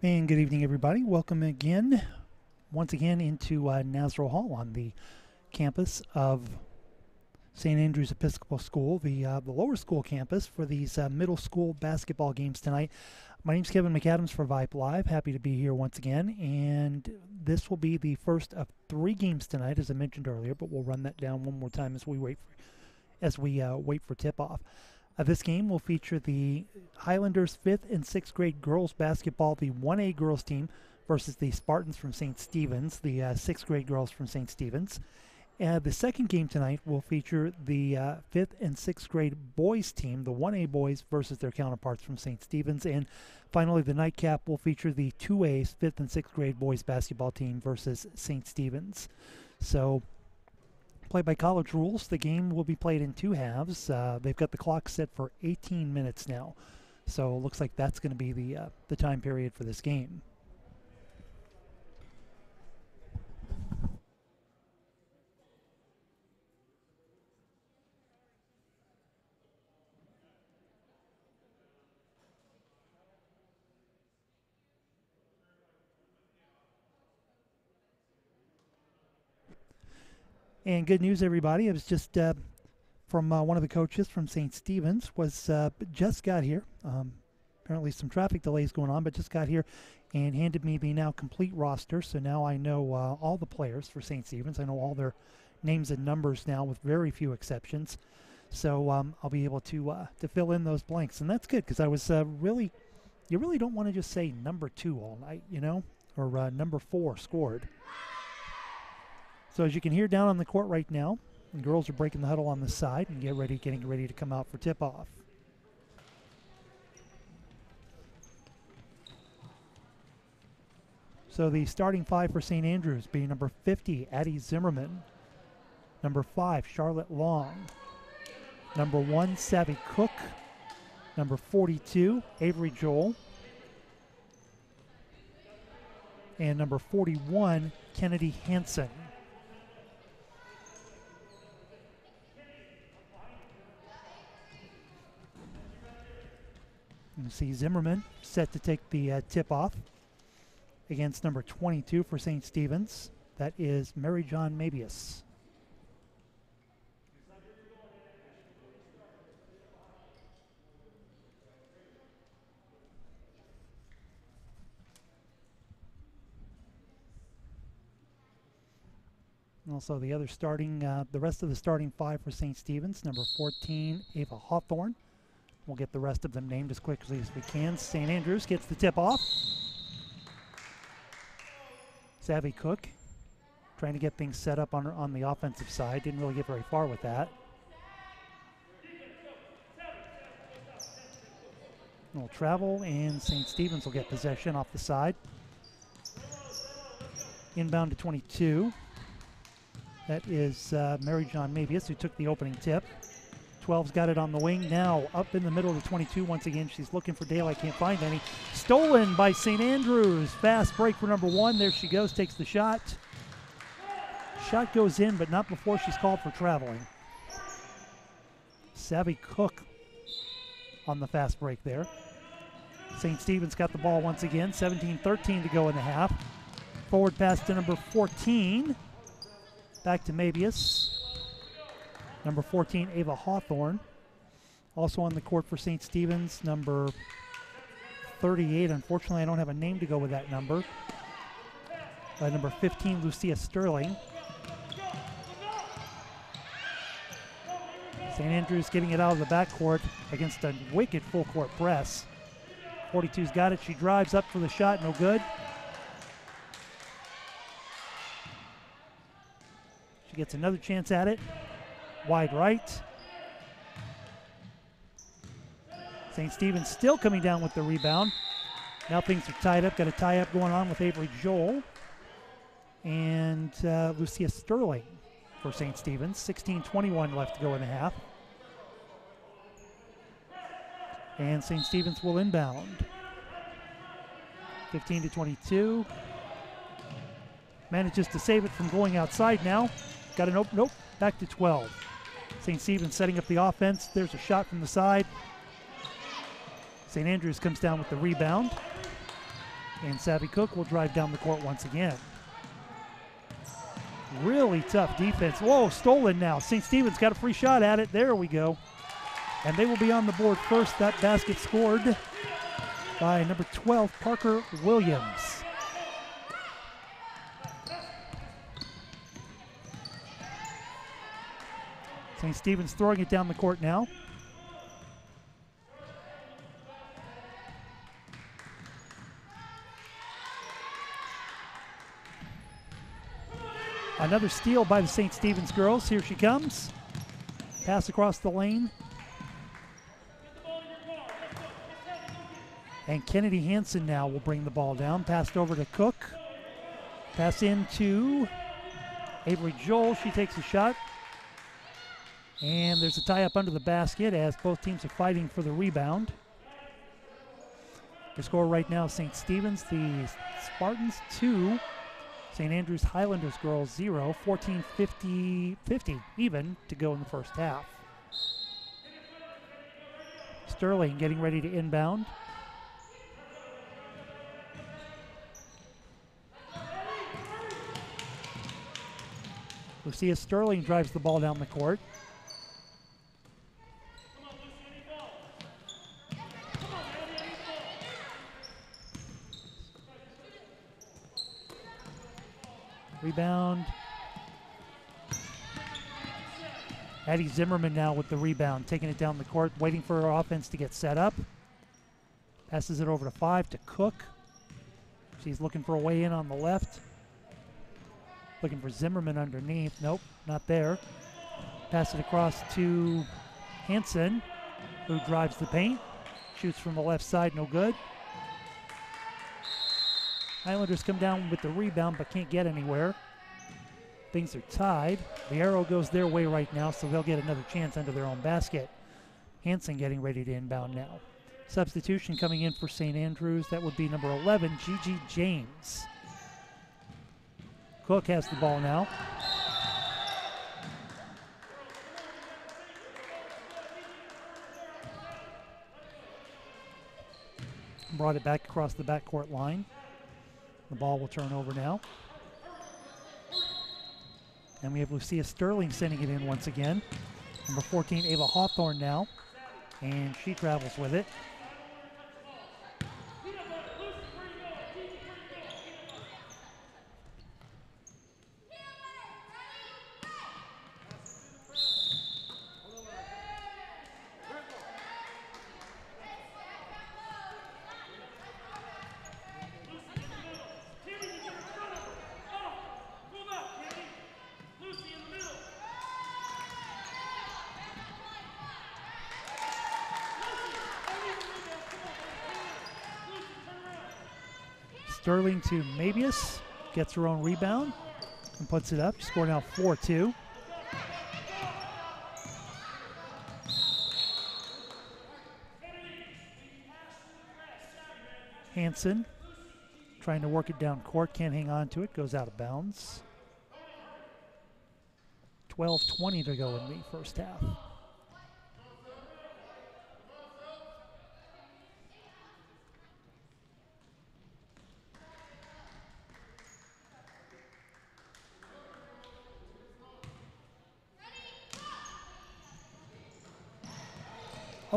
And good evening, everybody. Welcome again, once again, into uh, Nasro Hall on the campus of St. Andrew's Episcopal School, the uh, the lower school campus, for these uh, middle school basketball games tonight. My name's Kevin McAdams for Vype Live. Happy to be here once again, and this will be the first of three games tonight, as I mentioned earlier. But we'll run that down one more time as we wait for, as we uh, wait for tip off. Uh, this game will feature the Highlanders 5th and 6th grade girls basketball, the 1A girls team, versus the Spartans from St. Stephen's, the uh, 6th grade girls from St. Stephen's. Uh, the second game tonight will feature the uh, 5th and 6th grade boys team, the 1A boys, versus their counterparts from St. Stephen's. And finally, the nightcap will feature the 2A's 5th and 6th grade boys basketball team versus St. Stephen's. So Play by college rules, the game will be played in two halves. Uh, they've got the clock set for 18 minutes now, so it looks like that's going to be the uh, the time period for this game. And good news, everybody. It was just uh, from uh, one of the coaches from St. Stephen's was uh, just got here. Um, apparently some traffic delays going on, but just got here and handed me the now complete roster. So now I know uh, all the players for St. Stephen's. I know all their names and numbers now, with very few exceptions. So um, I'll be able to uh, to fill in those blanks, and that's good because I was uh, really, you really don't want to just say number two all night, you know, or number four scored. So as you can hear down on the court right now, the girls are breaking the huddle on the side and get ready, getting ready to come out for tip-off. So the starting five for St. Andrews being number 50, Addie Zimmerman. Number five, Charlotte Long. Number one, Savvy Cook. Number 42, Avery Joel. And number 41, Kennedy Hanson. You see Zimmerman set to take the uh, tip off against number 22 for St. Stephen's. That is Mary John Mabius. Also, the other starting, uh, the rest of the starting five for St. Stephen's, number 14, Ava Hawthorne. We'll get the rest of them named as quickly as we can. St. Andrews gets the tip off. Savvy Cook trying to get things set up on, on the offensive side. Didn't really get very far with that. Will travel, and St. Stephen's will get possession off the side. Inbound to 22. That is uh, Mary John Mabius, who took the opening tip. 12's got it on the wing. Now up in the middle of the 22 once again. She's looking for daylight, can't find any. Stolen by St. Andrews. Fast break for number one. There she goes, takes the shot. Shot goes in, but not before she's called for traveling. Savvy Cook on the fast break there. St. Stephen's got the ball once again. 17 13 to go in the half. Forward pass to number 14. Back to Mabius. Number 14, Ava Hawthorne. Also on the court for St. Stephen's, number 38. Unfortunately, I don't have a name to go with that number. Uh, number 15, Lucia Sterling. St. Andrews getting it out of the backcourt against a wicked full court press. 42's got it. She drives up for the shot. No good. She gets another chance at it wide right. St. Stephen's still coming down with the rebound. Now things are tied up. Got a tie up going on with Avery Joel and uh, Lucia Sterling for St. Stephen's. 16-21 left to go in the half. And St. Stephen's will inbound. 15 to 22. Manages to save it from going outside now. Got an open, nope, back to 12. St. Stephen's setting up the offense. There's a shot from the side. St. Andrews comes down with the rebound. And Savvy Cook will drive down the court once again. Really tough defense. Whoa, stolen now. St. Stephen's got a free shot at it. There we go. And they will be on the board first. That basket scored by number 12, Parker Williams. St. Stephen's throwing it down the court now. Another steal by the St. Stephen's girls. Here she comes. Pass across the lane. And Kennedy Hanson now will bring the ball down. Passed over to Cook. Pass into Avery Joel. She takes a shot. And there's a tie up under the basket as both teams are fighting for the rebound. The score right now St. Stephen's, the Spartans 2, St. Andrews Highlanders girls 0, 14 50, 50 even to go in the first half. Sterling getting ready to inbound. Lucia Sterling drives the ball down the court. Rebound. Addie Zimmerman now with the rebound, taking it down the court, waiting for her offense to get set up. Passes it over to five to Cook. She's looking for a way in on the left. Looking for Zimmerman underneath. Nope, not there. Pass it across to Hanson, who drives the paint. Shoots from the left side, no good. Highlanders come down with the rebound but can't get anywhere. Things are tied. The arrow goes their way right now, so they'll get another chance under their own basket. Hanson getting ready to inbound now. Substitution coming in for St. Andrews. That would be number 11, Gigi James. Cook has the ball now. Brought it back across the backcourt line. The ball will turn over now. And we have Lucia Sterling sending it in once again. Number 14, Ava Hawthorne now. And she travels with it. Sterling to Mabius. Gets her own rebound and puts it up. Score now 4 2. Hanson trying to work it down court, can't hang on to it, goes out of bounds. 12 20 to go in the first half.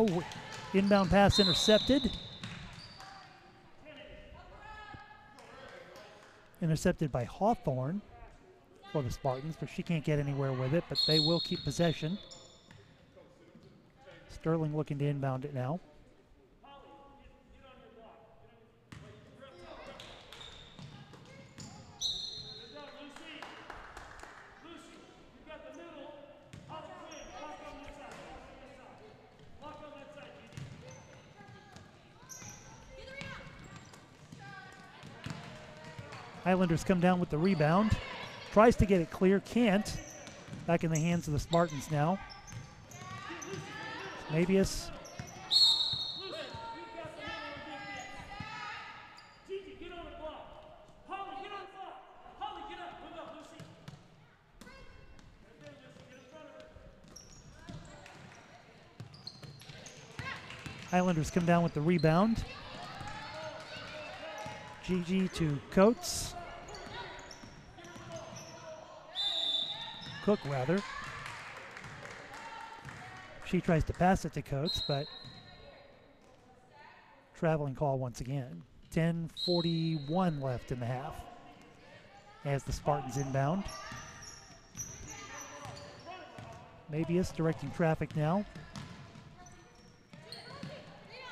Oh, inbound pass intercepted. Intercepted by Hawthorne for the Spartans, but she can't get anywhere with it, but they will keep possession. Sterling looking to inbound it now. Highlanders come down with the rebound. Tries to get it clear, can't. Back in the hands of the Spartans now. Mabius. Highlanders come down with the rebound. Gigi to Coates. Cook, rather. She tries to pass it to Coates, but traveling call once again. 10.41 left in the half as the Spartans inbound. Mabius directing traffic now.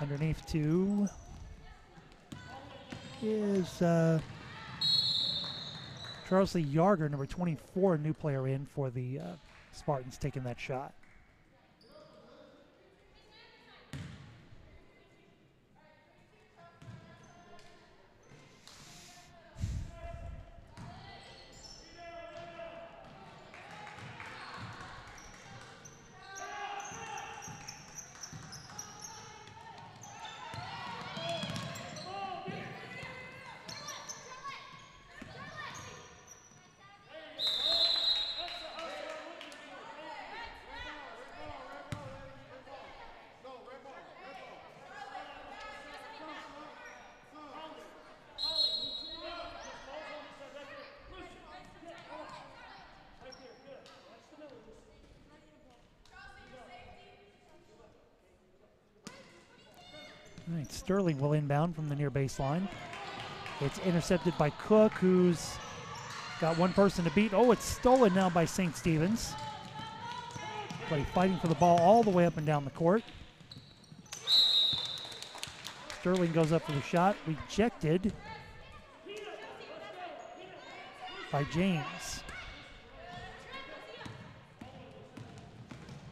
Underneath to is uh, Charles Lee Yarger, number 24, new player in for the uh, Spartans, taking that shot. Right, Sterling will inbound from the near baseline. It's intercepted by Cook, who's got one person to beat. Oh, it's stolen now by St. Stephen's. But he's fighting for the ball all the way up and down the court. Sterling goes up for the shot, rejected by James.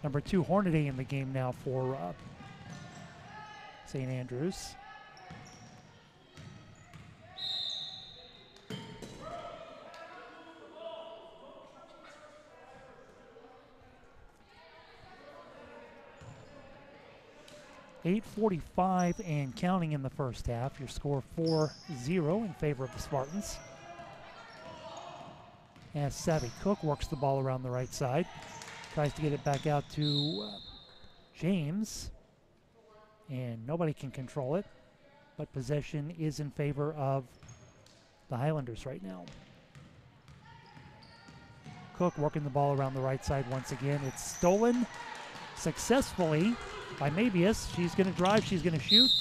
Number two, Hornaday in the game now for uh, St. Andrews. Eight forty-five and counting in the first half. Your score 4-0 in favor of the Spartans. As Savvy Cook works the ball around the right side, tries to get it back out to uh, James and nobody can control it. But possession is in favor of the Highlanders right now. Cook working the ball around the right side once again. It's stolen successfully by Mabius. She's going to drive, she's going to shoot,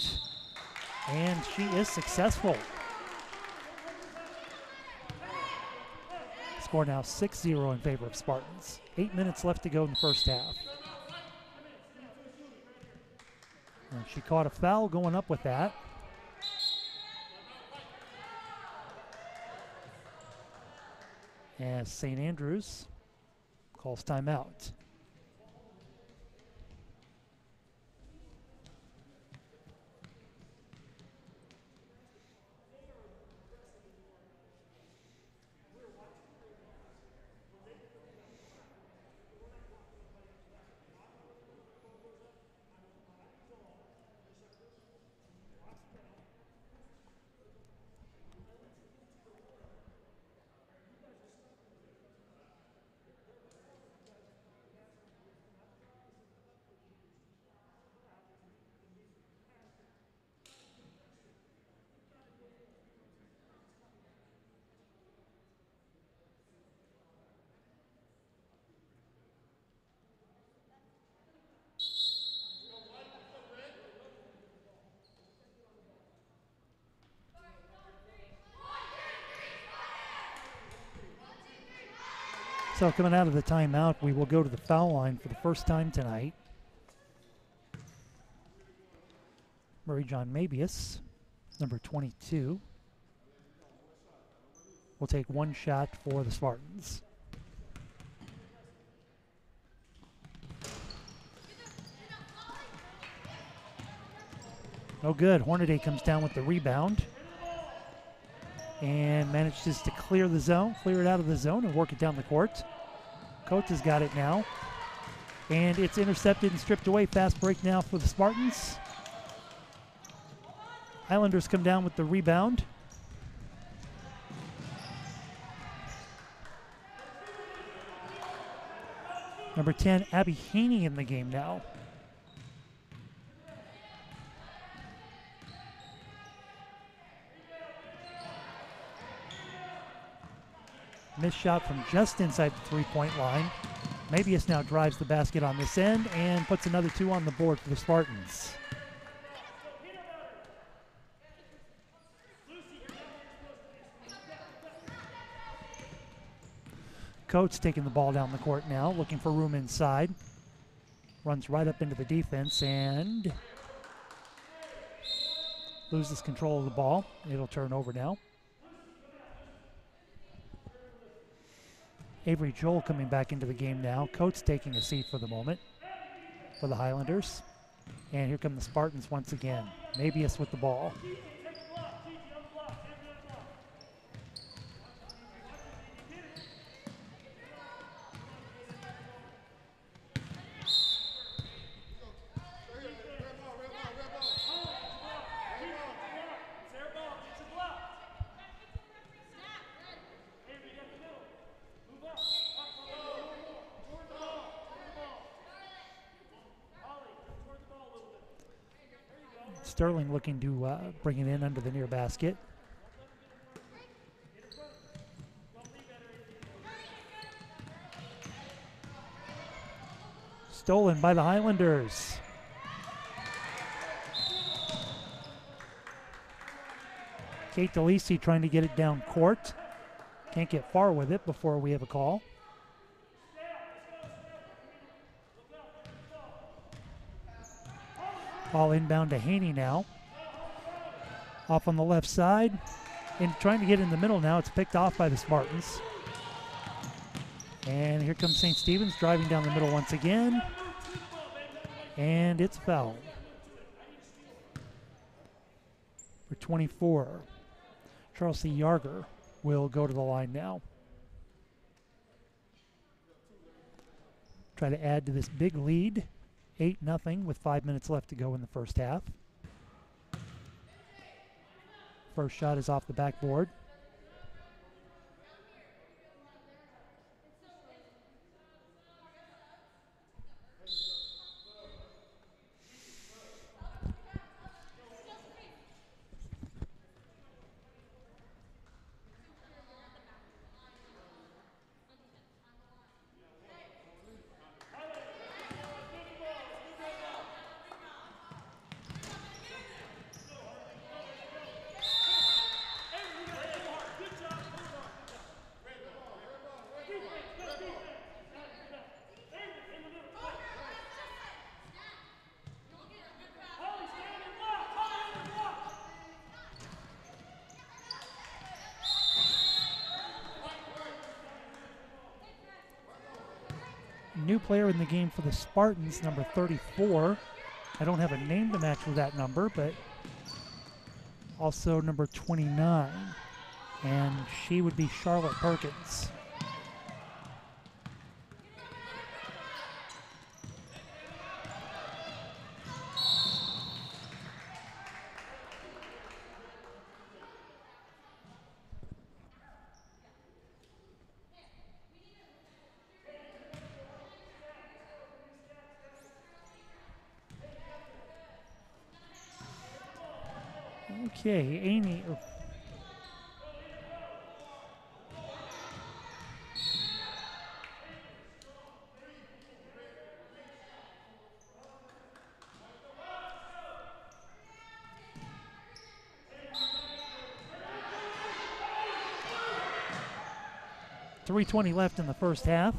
and she is successful. Score now 6 0 in favor of Spartans. Eight minutes left to go in the first half. And she caught a foul going up with that. As St. Andrews calls timeout. So coming out of the timeout, we will go to the foul line for the first time tonight. Mary John Mabius, number 22, will take one shot for the Spartans. No good. Hornaday comes down with the rebound and manages to clear the zone, clear it out of the zone, and work it down the court. Coates has got it now. And it's intercepted and stripped away. Fast break now for the Spartans. Highlanders come down with the rebound. Number 10, Abby Haney in the game now. Missed shot from just inside the three-point line. Mabius now drives the basket on this end and puts another two on the board for the Spartans. Coates taking the ball down the court now, looking for room inside. Runs right up into the defense and loses control of the ball. It'll turn over now. Avery Joel coming back into the game now. Coates taking a seat for the moment for the Highlanders. And here come the Spartans once again. Mabius with the ball. Sterling looking to uh, bring it in under the near basket. Stolen by the Highlanders. Kate DeLisi trying to get it down court. Can't get far with it before we have a call. Ball inbound to Haney now. Off on the left side. And trying to get in the middle now. It's picked off by the Spartans. And here comes St. Stephen's driving down the middle once again. And it's foul. For 24. Charles C. Yarger will go to the line now. Try to add to this big lead. 8 nothing with five minutes left to go in the first half. First shot is off the backboard. new player in the game for the Spartans, number 34. I don't have a name to match with that number, but also number 29. And she would be Charlotte Perkins. Okay, Amy. Oh. Three twenty left in the first half.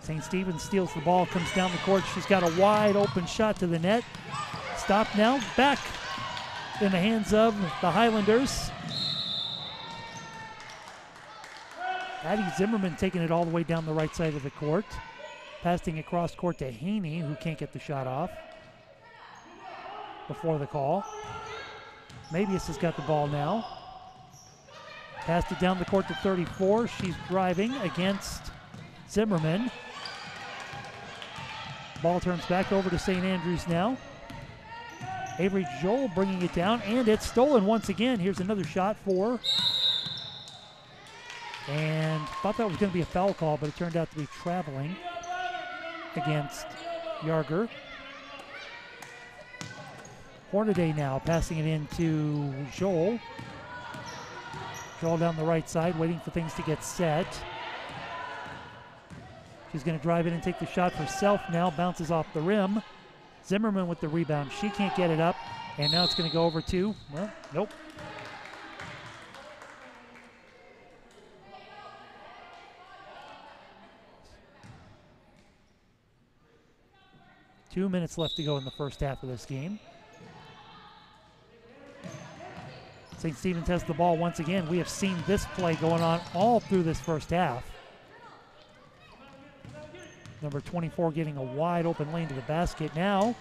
St. Stephen's steals the ball, comes down the court. She's got a wide open shot to the net. Stop now. Back in the hands of the Highlanders. Addie Zimmerman taking it all the way down the right side of the court. Passing across court to Haney, who can't get the shot off before the call. Mabius has got the ball now. Passed it down the court to 34. She's driving against Zimmerman. Ball turns back over to St. Andrews now. Avery Joel bringing it down, and it's stolen once again. Here's another shot for. And thought that was going to be a foul call, but it turned out to be traveling against Yarger. Hornaday now passing it into Joel. Draw down the right side, waiting for things to get set. She's going to drive in and take the shot herself now. Bounces off the rim. Zimmerman with the rebound. She can't get it up. And now it's going to go over to, well, nope. Two minutes left to go in the first half of this game. St. Stephen's has the ball once again. We have seen this play going on all through this first half. Number 24 getting a wide open lane to the basket. Now,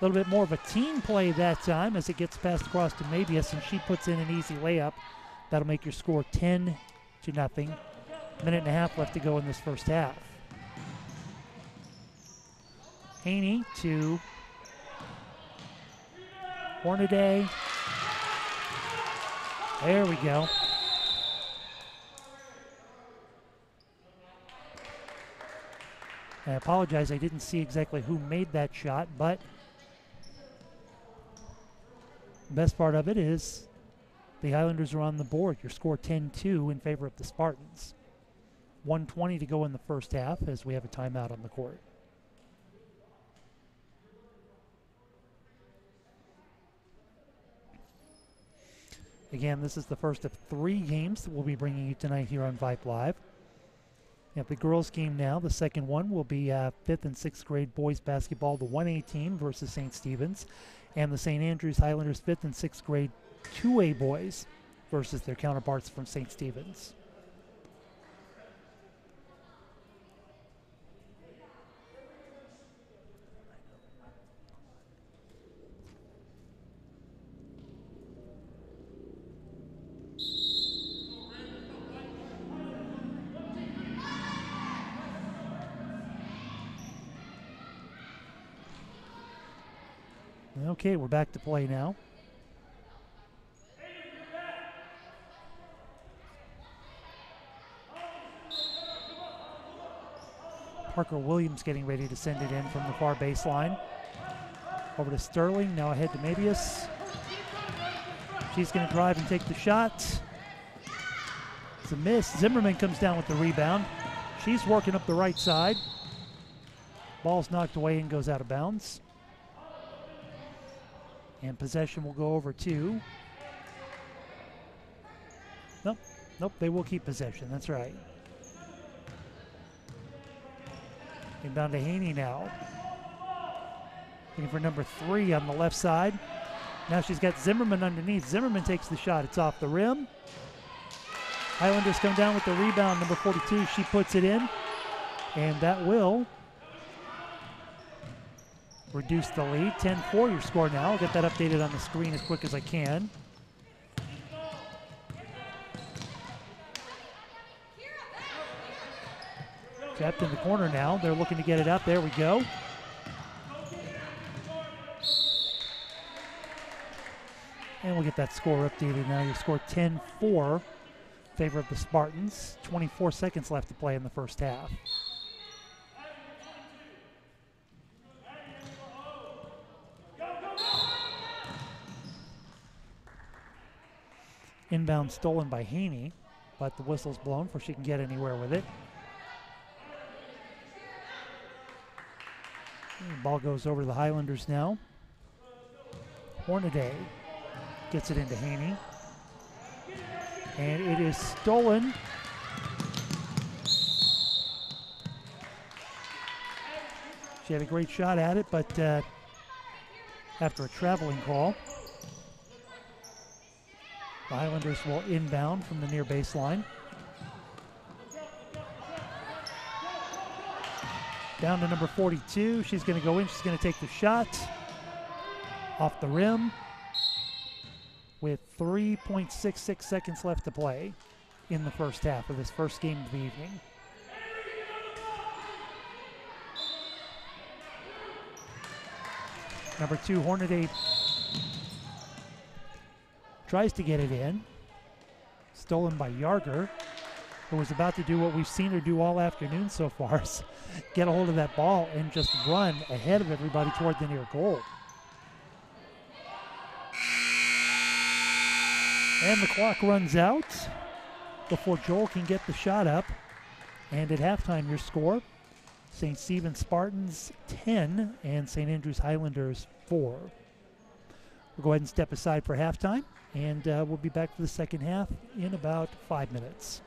a little bit more of a team play that time as it gets passed across to Mabius, and she puts in an easy layup. That'll make your score 10 to nothing. Minute and a half left to go in this first half. Haney to Hornaday. There we go. I apologize, I didn't see exactly who made that shot, but best part of it is the Highlanders are on the board. Your score 10 2 in favor of the Spartans. 120 to go in the first half as we have a timeout on the court. Again, this is the first of three games that we'll be bringing you tonight here on Vype Live. At the girls' game now, the second one will be uh, fifth and sixth grade boys basketball, the 1A team versus St. Stephen's, and the St. Andrews Highlanders fifth and sixth grade 2A boys versus their counterparts from St. Stephen's. Okay, we're back to play now. Parker Williams getting ready to send it in from the far baseline. Over to Sterling, now ahead to Mabius. She's going to drive and take the shot. It's a miss. Zimmerman comes down with the rebound. She's working up the right side. Ball's knocked away and goes out of bounds. And possession will go over to. Nope, nope, they will keep possession. That's right. down to Haney now. Looking for number three on the left side. Now she's got Zimmerman underneath. Zimmerman takes the shot. It's off the rim. Highlanders come down with the rebound. Number 42, she puts it in. And that will reduce the lead. 10-4 your score now. I'll get that updated on the screen as quick as I can. Kept in the corner now. They're looking to get it up. There we go. And we'll get that score updated now. You score 10-4 favor of the Spartans. 24 seconds left to play in the first half. Inbound stolen by Haney, but the whistle's blown before she can get anywhere with it. ball goes over to the Highlanders now. Hornaday gets it into Haney. And it is stolen. She had a great shot at it, but uh, after a traveling call, the Highlanders will inbound from the near baseline. Down to number 42. She's going to go in. She's going to take the shot off the rim with 3.66 seconds left to play in the first half of this first game of the evening. Number two, Hornaday Tries to get it in. Stolen by Yarger, who was about to do what we've seen her do all afternoon so far get a hold of that ball and just run ahead of everybody toward the near goal. And the clock runs out. before Joel can get the shot up. And at halftime, your score St. Stephen Spartans 10 and St. Andrews Highlanders 4. We'll go ahead and step aside for halftime, and uh, we'll be back for the second half in about five minutes.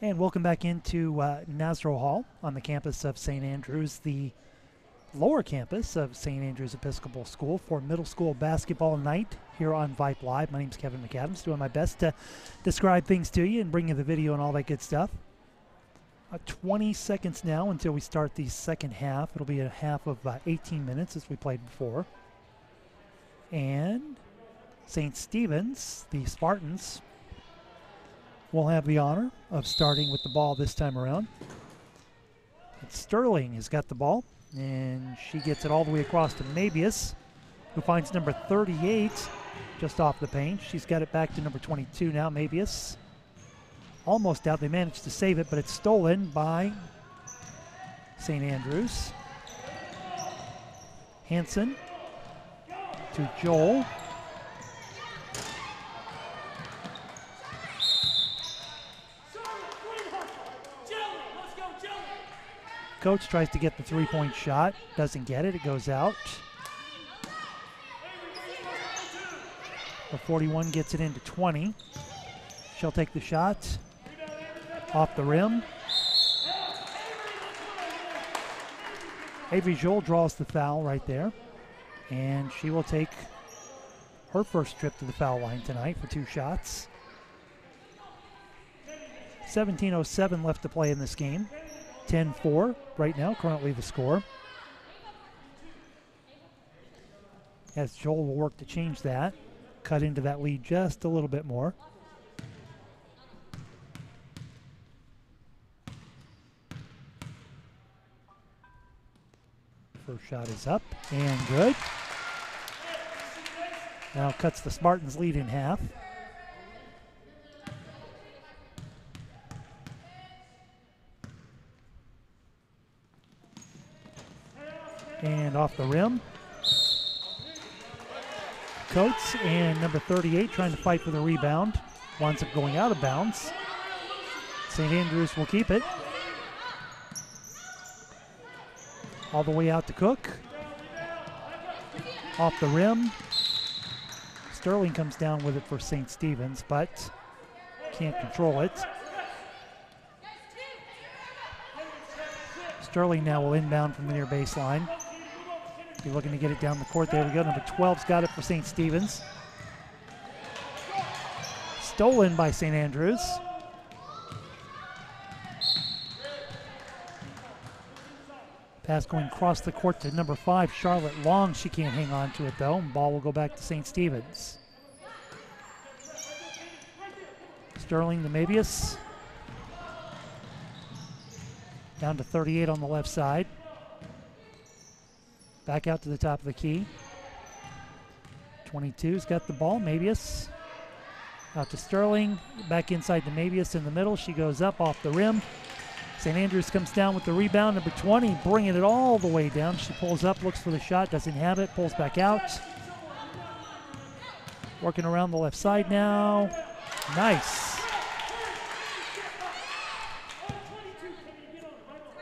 And welcome back into uh, Hall on the campus of St. Andrews, the lower campus of St. Andrews Episcopal School for middle school basketball night here on Vype Live. My name is Kevin McAdams, doing my best to describe things to you and bring you the video and all that good stuff. Uh, 20 seconds now until we start the second half. It'll be a half of uh, 18 minutes as we played before. And St. Stephen's, the Spartans, will have the honor of starting with the ball this time around. Sterling has got the ball, and she gets it all the way across to Mabius, who finds number 38 just off the paint. She's got it back to number 22 now, Mabius. Almost out. They managed to save it, but it's stolen by St. Andrews. Hanson to Joel. Coach tries to get the three point shot, doesn't get it, it goes out. The 41 gets it into 20. She'll take the shot off the rim. Avery Joel draws the foul right there, and she will take her first trip to the foul line tonight for two shots. 17.07 left to play in this game. 10 4 right now, currently the score. As Joel will work to change that, cut into that lead just a little bit more. First shot is up and good. Now cuts the Spartans lead in half. And off the rim. Coates and number 38 trying to fight for the rebound. Winds up going out of bounds. St. Andrews will keep it. All the way out to Cook. Off the rim. Sterling comes down with it for St. Stephen's, but can't control it. Sterling now will inbound from the near baseline. Be looking to get it down the court. There we go. Number 12's got it for St. Stephen's. Stolen by St. Andrews. Pass going across the court to number five, Charlotte Long. She can't hang on to it though. Ball will go back to St. Stephen's. Sterling to Mabius. Down to 38 on the left side. Back out to the top of the key. 22's got the ball. Mabius out to Sterling. Back inside to Mabius in the middle. She goes up off the rim. St. Andrews comes down with the rebound. Number 20 bringing it all the way down. She pulls up, looks for the shot, doesn't have it, pulls back out. Working around the left side now. Nice.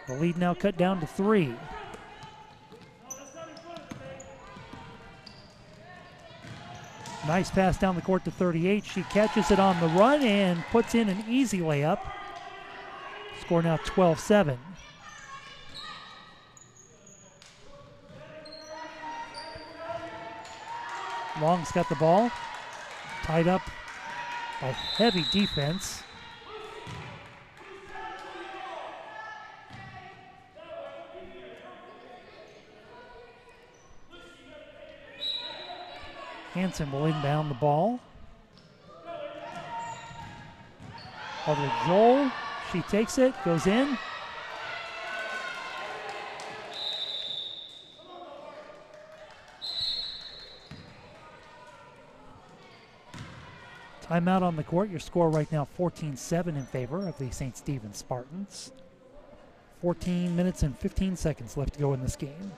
The lead now cut down to three. Nice pass down the court to 38. She catches it on the run and puts in an easy layup. Score now 12 7. Long's got the ball. Tied up by heavy defense. Hanson will inbound the ball. Over to Joel. She takes it, goes in. Timeout on the court. Your score right now 14 7 in favor of the St. Stephen's Spartans. 14 minutes and 15 seconds left to go in this game.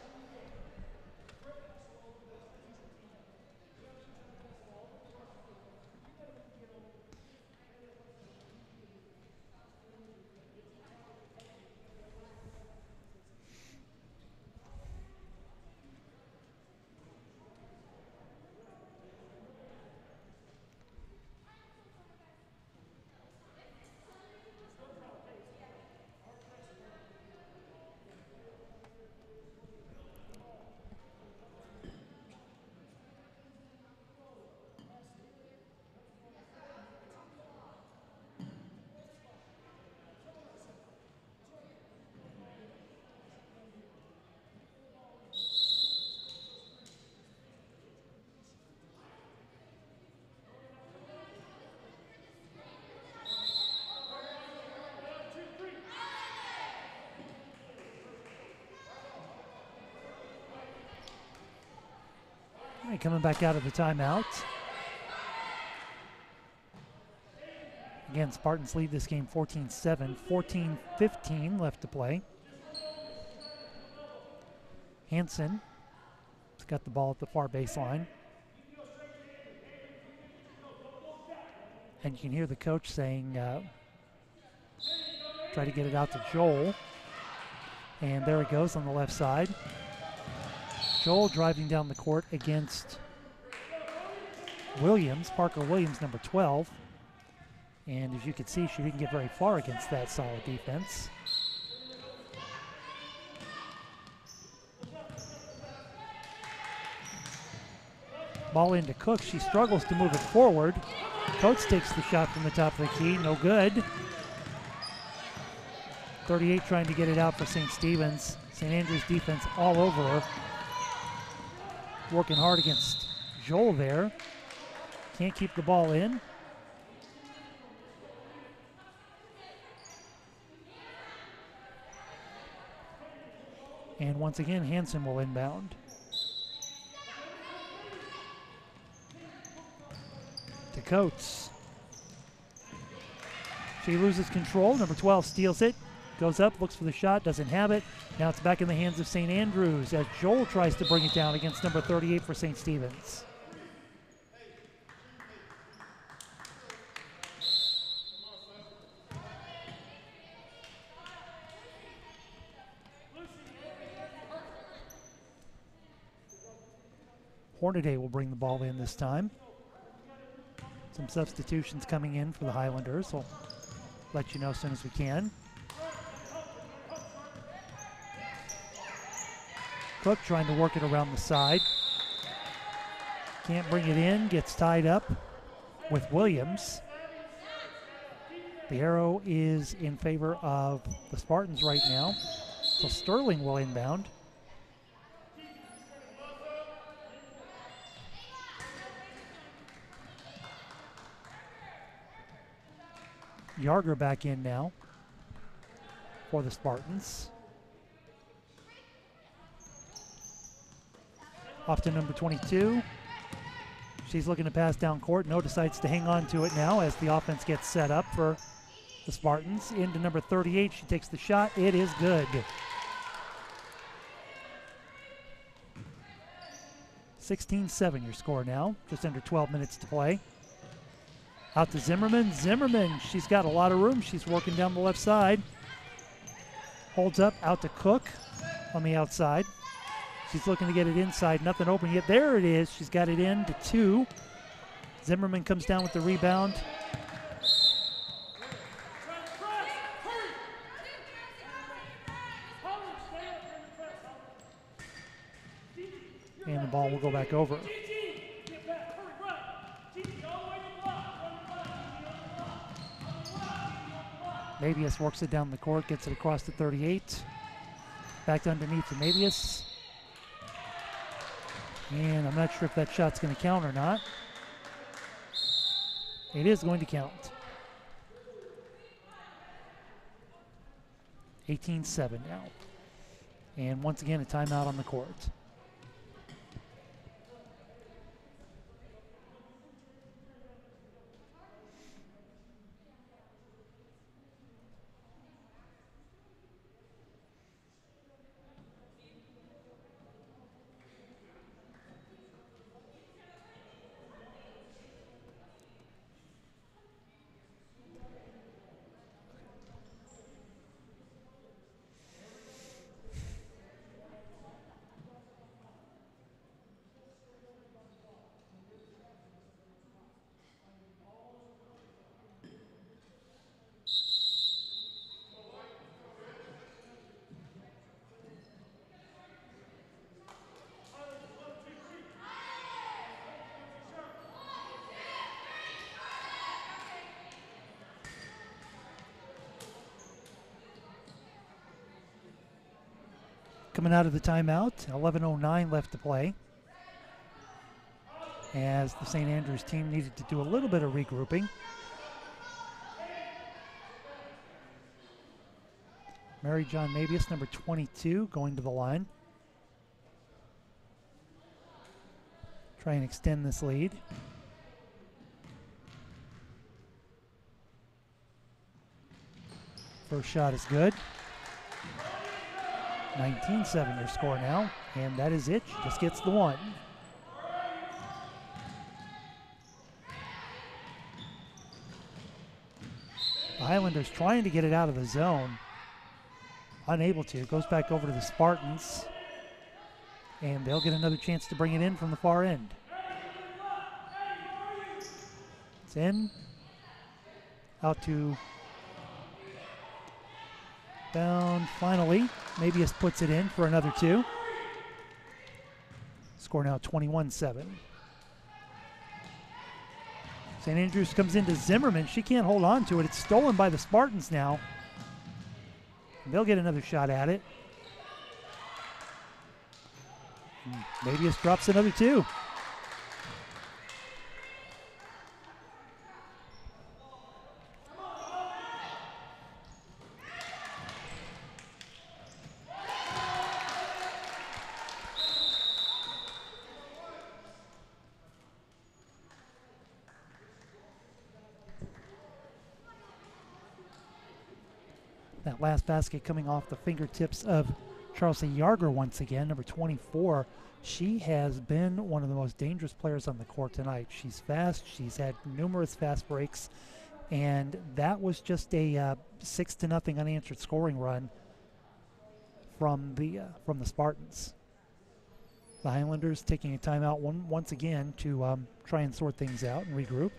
Right, coming back out of the timeout. Again, Spartans lead this game 14 7, 14 15 left to play. Hanson has got the ball at the far baseline. And you can hear the coach saying, uh, try to get it out to Joel. And there it goes on the left side. Joel driving down the court against Williams, Parker Williams, number 12. And as you can see, she didn't get very far against that solid defense. Ball into Cook. She struggles to move it forward. Coates takes the shot from the top of the key. No good. 38 trying to get it out for St. Stephen's. St. Andrews defense all over her. Working hard against Joel there. Can't keep the ball in. And once again, Hanson will inbound. To Coates. She loses control. Number 12 steals it. Goes up, looks for the shot, doesn't have it. Now it's back in the hands of St. Andrews as Joel tries to bring it down against number 38 for St. Stephen's. Hornaday will bring the ball in this time. Some substitutions coming in for the Highlanders. We'll let you know as soon as we can. Cook trying to work it around the side. Can't bring it in, gets tied up with Williams. The arrow is in favor of the Spartans right now. So Sterling will inbound. Yarger back in now for the Spartans. Off to number 22. She's looking to pass down court. No decides to hang on to it now as the offense gets set up for the Spartans. Into number 38. She takes the shot. It is good. Sixteen-seven your score now. Just under 12 minutes to play. Out to Zimmerman. Zimmerman, she's got a lot of room. She's working down the left side. Holds up, out to Cook on the outside. She's looking to get it inside. Nothing open yet. There it is. She's got it in to two. Zimmerman comes down with the rebound. And the ball will go back over. Mabius works it down the court, gets it across to 38. Back underneath to Mabius. And I'm not sure if that shot's going to count or not. It is going to count. 18-7 now. And once again, a timeout on the court. Coming out of the timeout. 11.09 left to play. As the St. Andrews team needed to do a little bit of regrouping. Mary John Mabius, number 22, going to the line. Try and extend this lead. First shot is good. 19-7 your score now, and that is it. She just gets the one. The Highlanders trying to get it out of the zone. Unable to. It goes back over to the Spartans. And they'll get another chance to bring it in from the far end. It's in. Out to down finally. Mabius puts it in for another two. Score now 21 7. St. Andrews comes into Zimmerman. She can't hold on to it. It's stolen by the Spartans now. They'll get another shot at it. Mabius drops another two. That last basket coming off the fingertips of Charleston Yarger once again, number 24. She has been one of the most dangerous players on the court tonight. She's fast. She's had numerous fast breaks, and that was just a uh, six to nothing unanswered scoring run from the uh, from the Spartans. The Highlanders taking a timeout one, once again to um, try and sort things out and regroup.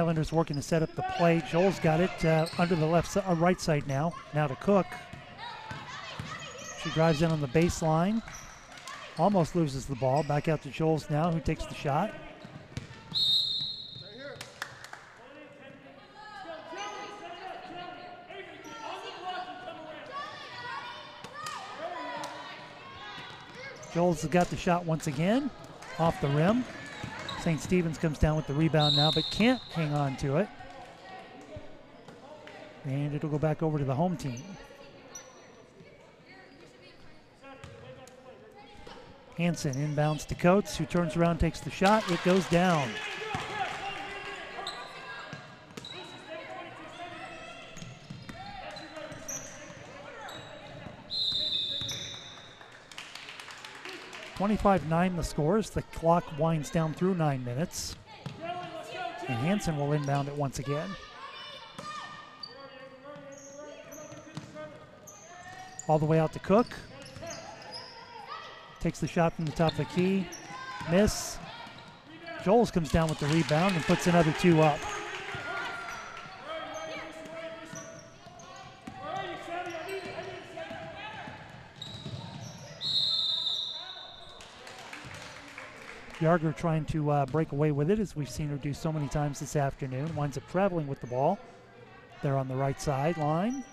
Highlanders working to set up the play. Joel's got it uh, under the left uh, right side now. Now to Cook. She drives in on the baseline. Almost loses the ball. Back out to Joel's now, who takes the shot. Joel's got the shot once again off the rim. St. Stephen's comes down with the rebound now, but can't hang on to it. And it'll go back over to the home team. Hanson inbounds to Coates, who turns around, takes the shot. It goes down. Twenty-five nine the scores. The clock winds down through nine minutes. And Hanson will inbound it once again. All the way out to Cook. Takes the shot from the top of the key. Miss. Joels comes down with the rebound and puts another two up. Yarger trying to uh, break away with it, as we've seen her do so many times this afternoon. Winds up traveling with the ball. They're on the right sideline.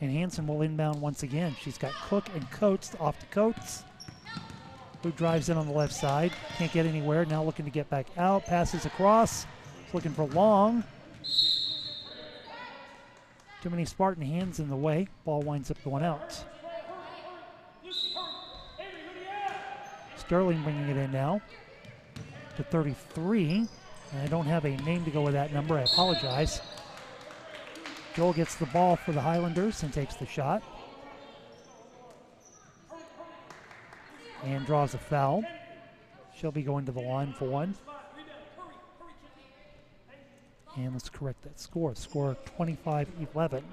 And Hanson will inbound once again. She's got Cook and Coates off to Coates, who drives in on the left side. Can't get anywhere. Now looking to get back out. Passes across. Looking for Long. Too many Spartan hands in the way. Ball winds up going out. Sterling bringing it in now to 33. And I don't have a name to go with that number. I apologize. Joel gets the ball for the Highlanders and takes the shot. And draws a foul. She'll be going to the line for one. And let's correct that score. Score 25 11.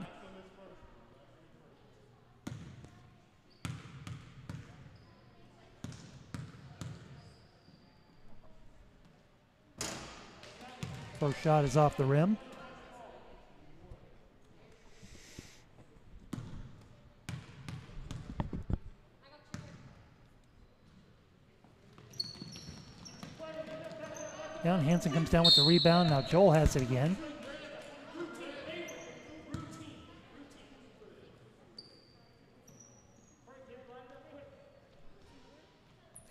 First shot is off the rim. Down, Hanson comes down with the rebound. Now Joel has it again.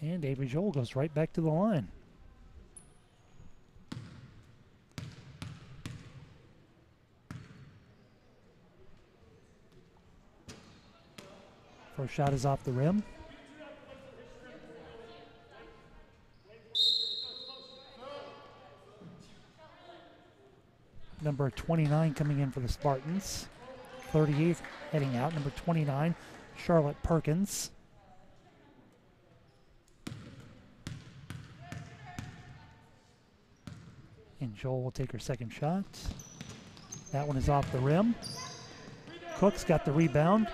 And Avery Joel goes right back to the line. Shot is off the rim. Number 29 coming in for the Spartans. 38 heading out. Number 29, Charlotte Perkins. And Joel will take her second shot. That one is off the rim. Cook's got the rebound.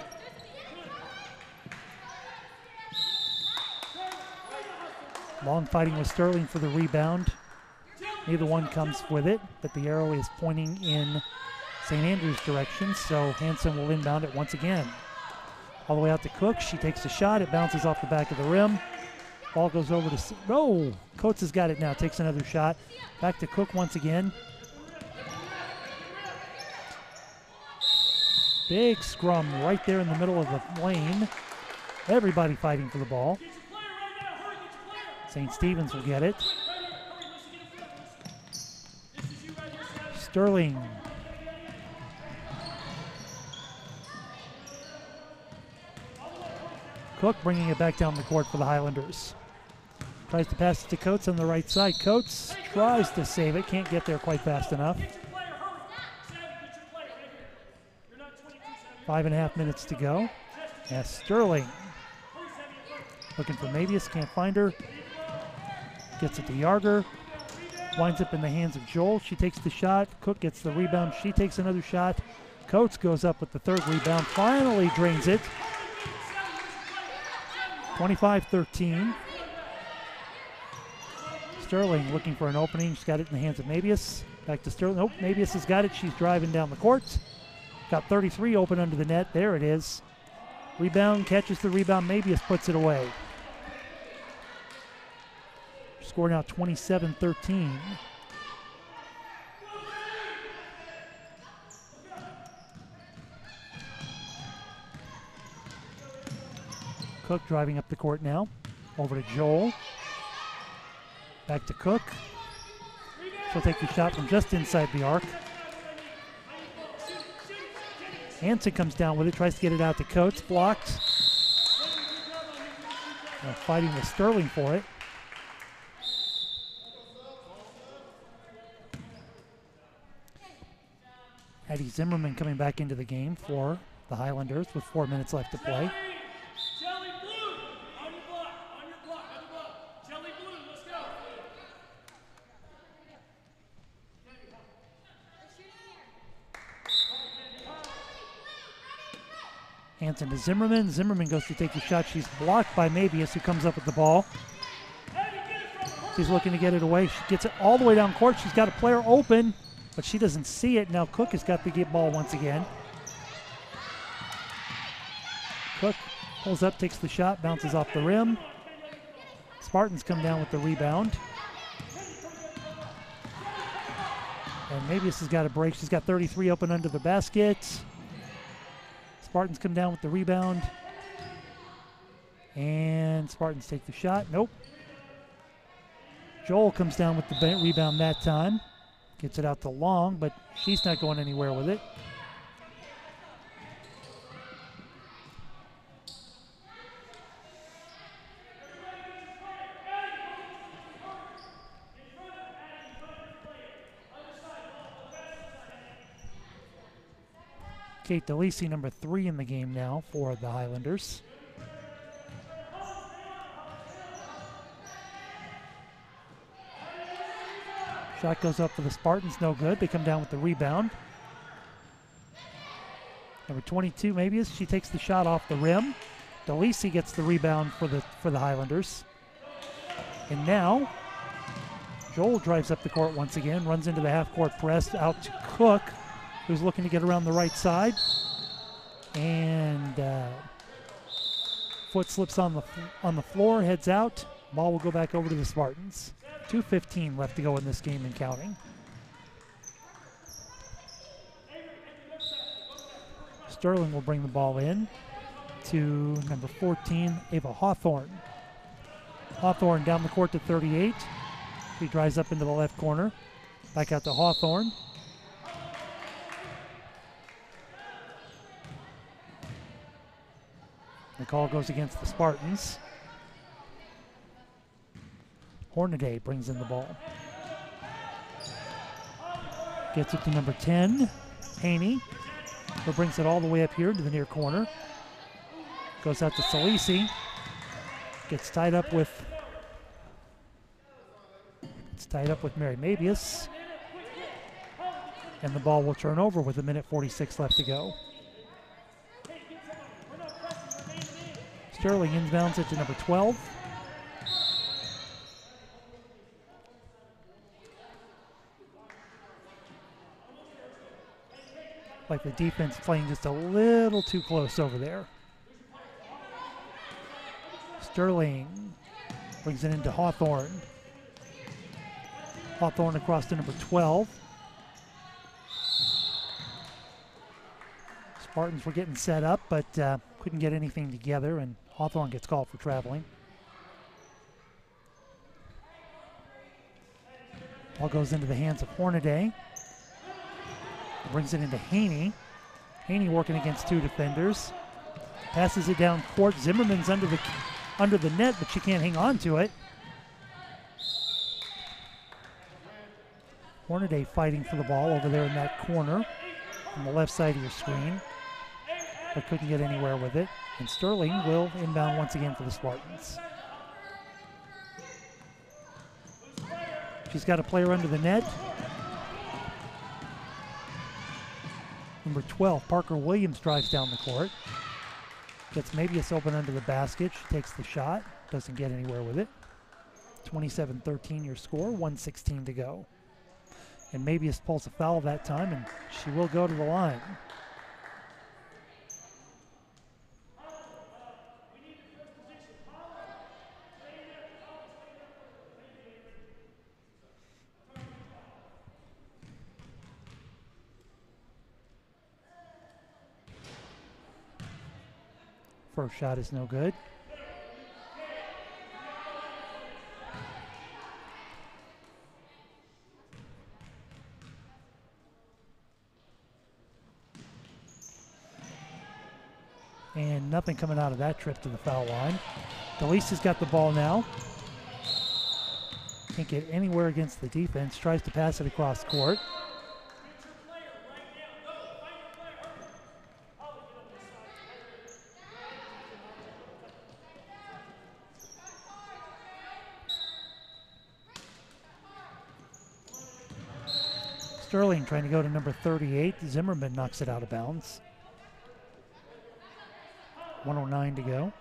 Long fighting with Sterling for the rebound. Neither one comes with it, but the arrow is pointing in St. Andrew's direction, so Hanson will inbound it once again. All the way out to Cook. She takes a shot. It bounces off the back of the rim. Ball goes over to. No! Coates has got it now. Takes another shot. Back to Cook once again. Big scrum right there in the middle of the lane. Everybody fighting for the ball. St. Stephen's will get it. Sterling. Cook bringing it back down the court for the Highlanders. Tries to pass it to Coates on the right side. Coates tries to save it, can't get there quite fast enough. Five and a half minutes to go. As Sterling looking for Mabius, can't find her. Gets it to Yarger. Winds up in the hands of Joel. She takes the shot. Cook gets the rebound. She takes another shot. Coates goes up with the third rebound. Finally drains it. 25 13. Sterling looking for an opening. She's got it in the hands of Mabius. Back to Sterling. Nope, Mabius has got it. She's driving down the court. Got 33 open under the net. There it is. Rebound, catches the rebound. Mabius puts it away. Score now 27 13. Cook driving up the court now. Over to Joel. Back to Cook. She'll take the shot from just inside the arc. Hanson comes down with it, tries to get it out to Coates. Blocked. Uh, fighting with Sterling for it. Zimmerman coming back into the game for the Highlanders with four minutes left to play. Hanson to Zimmerman. Zimmerman goes to take the shot. She's blocked by Mabius, who comes up with the ball. She's looking to get it away. She gets it all the way down court. She's got a player open, but she doesn't see it. Now Cook has got the get ball once again. Cook pulls up, takes the shot, bounces off the rim. Spartans come down with the rebound. And Mabius has got a break. She's got 33 open under the basket. Spartans come down with the rebound. And Spartans take the shot. Nope. Joel comes down with the rebound that time. Gets it out to Long, but she's not going anywhere with it. Kate DeLisi, number three in the game now for the Highlanders. Shot goes up for the Spartans, no good. They come down with the rebound. Number 22, maybe she takes the shot off the rim. DeLisi gets the rebound for the for the Highlanders. And now Joel drives up the court once again, runs into the half-court press out to Cook, who's looking to get around the right side. And uh, foot slips on the on the floor, heads out. Ball will go back over to the Spartans. 2.15 left to go in this game and counting. Sterling will bring the ball in to number 14, Ava Hawthorne. Hawthorne down the court to 38. He drives up into the left corner. Back out to Hawthorne. The call goes against the Spartans. Hornaday brings in the ball. Gets it to number 10, Haney, who brings it all the way up here to the near corner. Goes out to Salisi. Gets tied up with it's tied up with Mary Mabius. And the ball will turn over with a minute 46 left to go. Sterling inbounds it to number 12. Like the defense playing just a little too close over there. Sterling brings it into Hawthorne. Hawthorne across to number 12. Spartans were getting set up, but uh, couldn't get anything together, and Hawthorne gets called for traveling. Ball goes into the hands of Hornaday. Brings it into Haney. Haney working against two defenders. Passes it down court. Zimmerman's under the under the net, but she can't hang on to it. Hornaday fighting for the ball over there in that corner on the left side of your screen, but couldn't get anywhere with it. And Sterling will inbound once again for the Spartans. She's got a player under the net. Number 12, Parker Williams drives down the court. Gets Mabius open under the basket. She takes the shot. Doesn't get anywhere with it. 27-13 your score, 116 to go. And Mabius pulls a foul that time, and she will go to the line. Shot is no good. And nothing coming out of that trip to the foul line. DeLisi's got the ball now. Can't get anywhere against the defense. Tries to pass it across court. Sterling trying to go to number 38. Zimmerman knocks it out of bounds. 109 to go.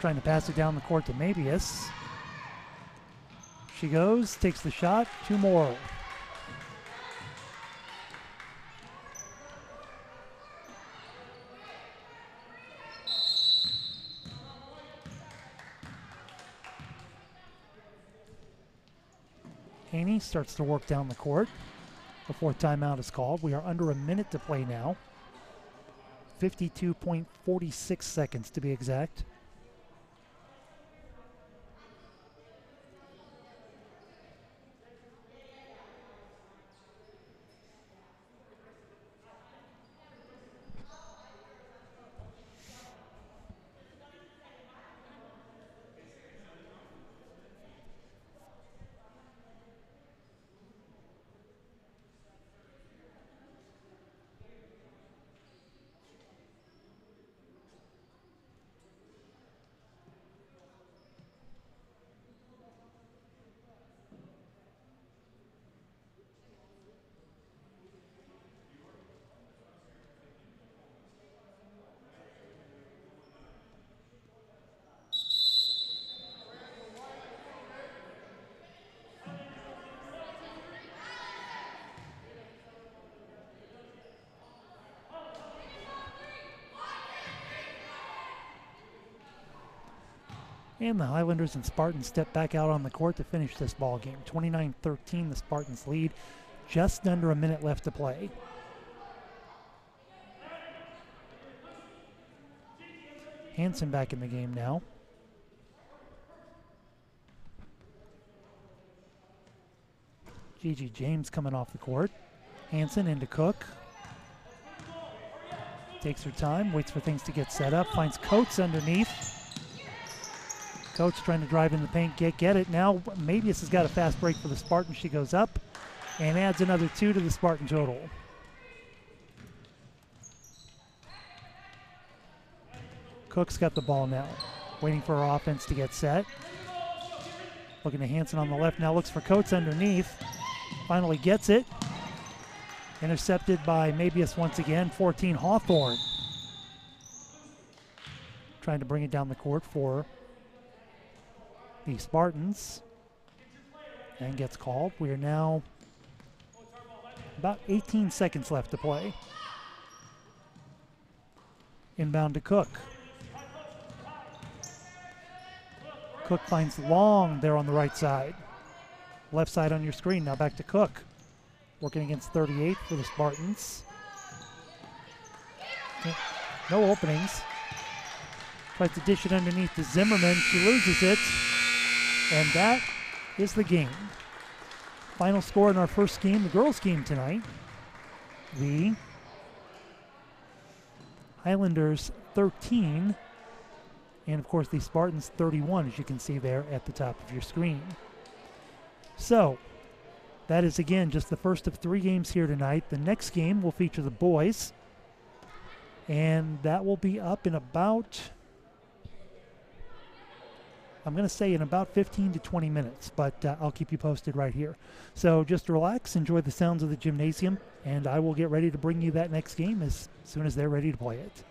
Trying to pass it down the court to Mabius. She goes, takes the shot, two more. Haney starts to work down the court before timeout is called. We are under a minute to play now. 52.46 seconds to be exact. And the Highlanders and Spartans step back out on the court to finish this ball game. 29-13, the Spartans lead. Just under a minute left to play. Hanson back in the game now. Gigi James coming off the court. Hanson into Cook. Takes her time, waits for things to get set up, finds Coates underneath. Coates trying to drive in the paint, get get it. Now Mabius has got a fast break for the Spartans. She goes up and adds another two to the Spartan total. Cook's got the ball now, waiting for her offense to get set. Looking to Hanson on the left now, looks for Coates underneath. Finally gets it. Intercepted by Mabius once again. 14 Hawthorne. Trying to bring it down the court for the Spartans. And gets called. We are now about 18 seconds left to play. Inbound to Cook. Cook finds Long there on the right side. Left side on your screen. Now back to Cook. Working against 38 for the Spartans. No openings. Tries to dish it underneath to Zimmerman. She loses it. And that is the game. Final score in our first game, the girls' game tonight. The Highlanders 13 and of course the Spartans 31 as you can see there at the top of your screen. So that is again just the first of three games here tonight. The next game will feature the boys and that will be up in about I'm going to say in about 15 to 20 minutes, but uh, I'll keep you posted right here. So just relax, enjoy the sounds of the gymnasium, and I will get ready to bring you that next game as soon as they're ready to play it.